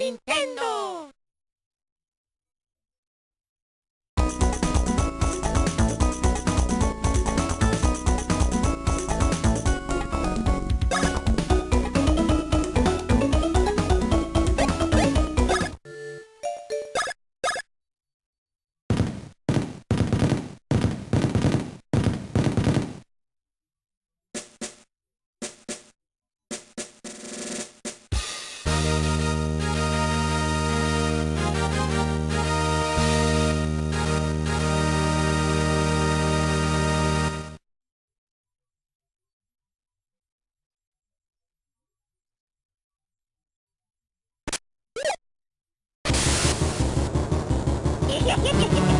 任天堂やいやい